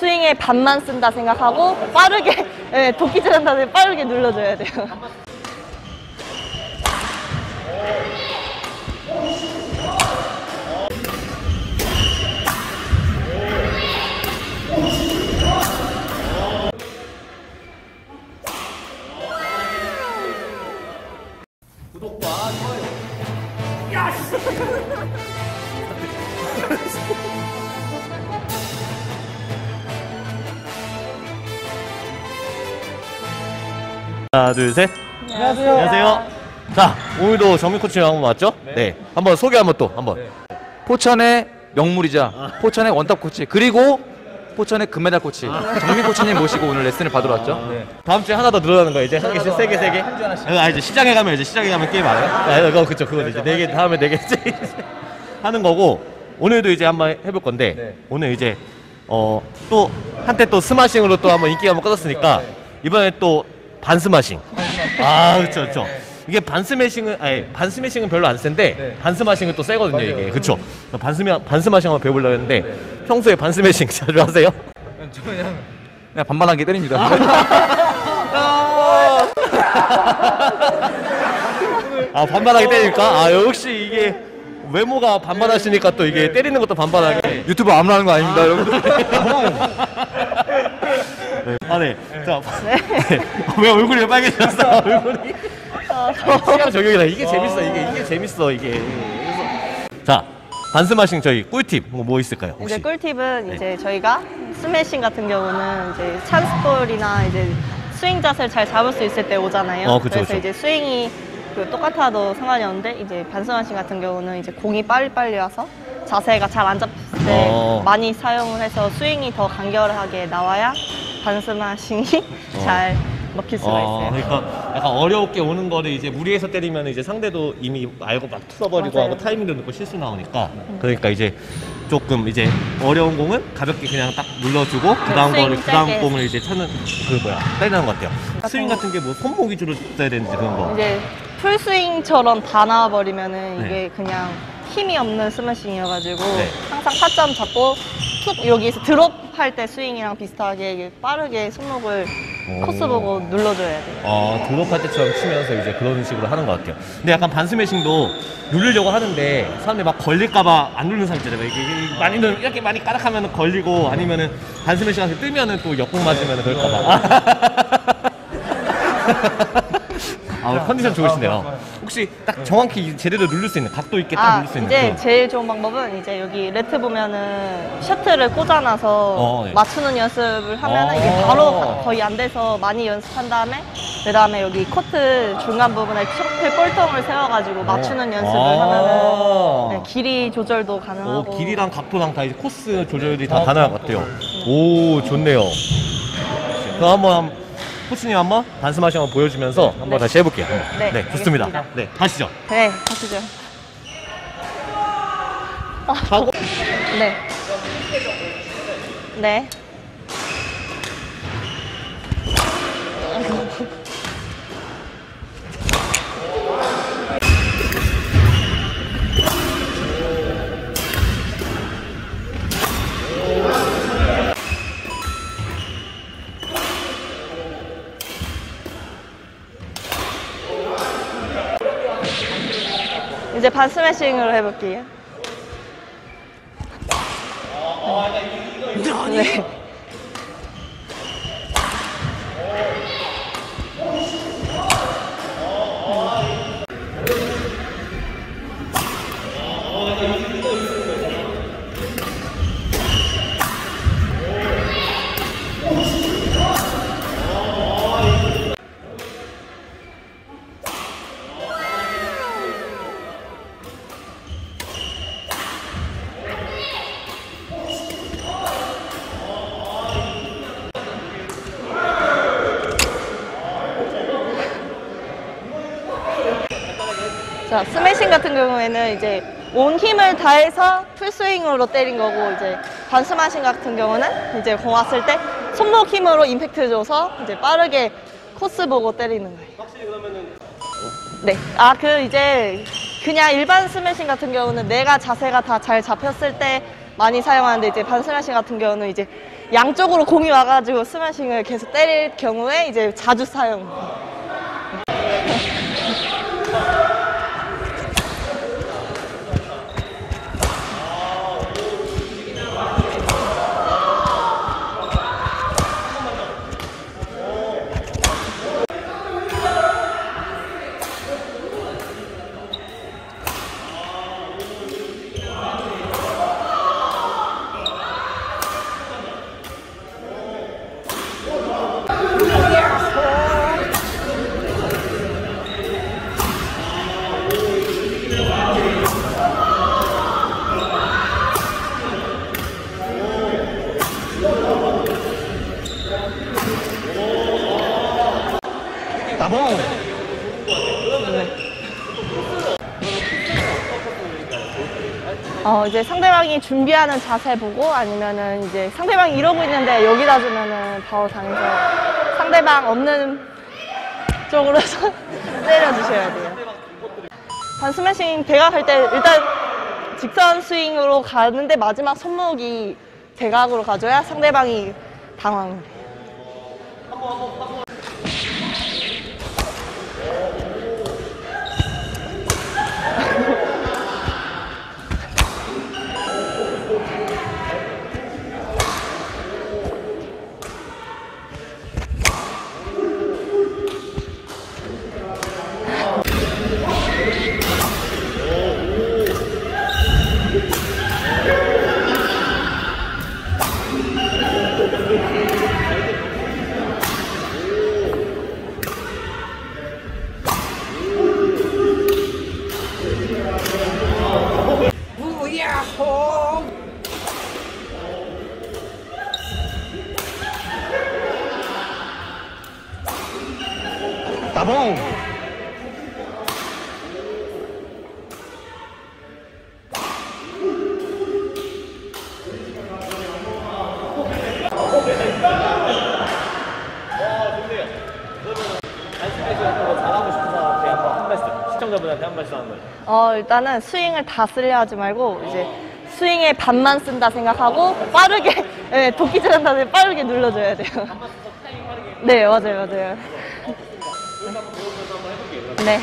스윙의 반만 쓴다 생각하고 빠르게 예, 도끼질 한다는 빠르게 눌러줘야 돼요. 하나, 둘, 셋. 안녕하세요. 안녕하세요. 자, 오늘도 정민 코치님 한번 왔죠? 네. 한번 소개 한번 또 한번. 포천의 명물이자 포천의 원탑 코치 그리고 포천의 금메달 코치 정민 코치님 모시고 오늘 레슨을 받으러 왔죠. 다음 주에 하나 더 늘어나는 거야 이제 한 개씩 세 개, 세 개. 아 이제 시장에 가면 이제 시장에 가면 게임 안 해요? 아, 그거 그쵸 그거 이제 네개 다음에 네개 하는 거고 오늘도 이제 한번 해볼 건데 네. 오늘 이제 어 또 한때 또 스마싱으로 또 한번 인기가 한번 꺼졌으니까 이번에 또 반스마싱. 아 그쵸 그쵸. 이게 반스매싱은 아니 반스매싱은 별로 안 센데 네. 반스마싱은 또 세거든요 맞아요. 이게 그쵸. 반스매 반스마싱 한번 배워보려고 했는데 평소에 반스매싱 자주 하세요? 저 그냥 그냥 반반하게 때립니다. 아 반반하게 때리니까 아 역시 이게 외모가 반반하시니까 또 이게 때리는 것도 반반하게 유튜브 아무나 하는 거 아닙니다, 여러분들. 아 네. 자, 왜 얼굴이 왜 빨개졌어? 얼굴이. 아, 시간 적용이다. 이게 재밌어. 이게 이게 재밌어. 이게. 그래서 자, 반스마싱 저희 꿀팁 뭐, 뭐 있을까요? 혹시? 이제 꿀팁은 네. 이제 저희가 스매싱 같은 경우는 이제 찬스볼이나 이제 스윙 자세를 잘 잡을 수 있을 때 오잖아요. 어, 그쵸, 래서 그쵸. 이제 스윙이 그 똑같아도 상관이 없는데 이제 반스마싱 같은 경우는 이제 공이 빨리빨리 와서 자세가 잘 안 잡힐 때 어. 많이 사용을 해서 스윙이 더 간결하게 나와야 반스마싱이 잘 먹힐 수가 어, 있어요. 그러니까 약간 어렵게 오는 거를 이제 무리해서 때리면 이제 상대도 이미 알고 막 틀어버리고 맞아요. 하고 타이밍도 늦고 실수 나오니까 그러니까 이제 조금 이제 어려운 공은 가볍게 그냥 딱 눌러주고 그 다음 스윙 거를 그 다음. 공을 이제 찾는 그 뭐야 때리는 것 같아요. 스윙 같은 게 뭐 손목 위주로 써야 되는지 그런 거. 이제 풀스윙처럼 다 나와버리면은 네. 이게 그냥 힘이 없는 스매싱이어가지고 네. 항상 타점 잡고 툭 여기서 드롭 할 때 스윙이랑 비슷하게 빠르게 손목을 오. 코스 보고 눌러줘야 돼요. 어, 드롭할 때처럼 치면서 이제 그런 식으로 하는 것 같아요. 근데 약간 반스매싱도 누르려고 하는데 사람들이 막 걸릴까봐 안 누르는 사람 있잖아요. 이게, 이게 많이는 이렇게 많이 까닥하면 걸리고 아니면은 반스매싱 한 데 뜨면은 또 역공 맞으면 그럴까봐. 아, 컨디션 좋으시네요. 혹시 딱 정확히 제대로 누를 수 있는 각도 있게 딱 아 누를 수 있는 이제 그런. 제일 좋은 방법은 이제 여기 네트 보면은 셔틀을 꽂아놔서 어, 네. 맞추는 연습을 하면은 어. 이게 바로 거의 안 돼서 많이 연습한 다음에 그 다음에 여기 코트 중간 부분에 셔틀 볼통을 세워가지고 맞추는 연습을 아. 하면은 네, 길이 조절도 오, 가능하고 길이랑 각도랑 다 이제 코스 조절이 다 가능한 것 같아요. 오, 좋네요. 그럼 한번 코치님 한번 반스마싱 한번 보여주면서 한번 네. 다시 해볼게요. 네, 좋습니다. 알겠습니다. 네, 가시죠. 네, 하시죠. 하고 네. 네. 이제 반 스매싱으로 해볼게요. 네. 자, 스매싱 같은 경우에는 이제 온 힘을 다해서 풀스윙으로 때린 거고 이제 반스매싱 같은 경우는 이제 공 왔을 때 손목 힘으로 임팩트 줘서 이제 빠르게 코스 보고 때리는 거예요. 확실히 그러면은 네. 아, 그 이제 그냥 일반 스매싱 같은 경우는 내가 자세가 다 잘 잡혔을 때 많이 사용하는데 이제 반 스매싱 같은 경우는 이제 양쪽으로 공이 와가지고 스매싱을 계속 때릴 경우에 이제 자주 사용. 어, 이제 상대방이 준비하는 자세 보고 아니면은 이제 상대방이 이러고 있는데 여기다 주면은 바로 당해서 상대방 없는 쪽으로 때려주셔야 돼요. 반 스매싱 대각할 때 일단 직선 스윙으로 가는데 마지막 손목이 대각으로 가줘야 상대방이 당황을 해요. tá bom? 친구들한테 한 말씀 한 거예요? 어, 일단은 스윙을 다 쓸려하지 말고 이제 스윙에 반만 쓴다 생각하고 빠르게 네, 도끼질 한다는 빠르게 눌러줘야 돼요. 네, 맞아요, 맞아요. 네. 네.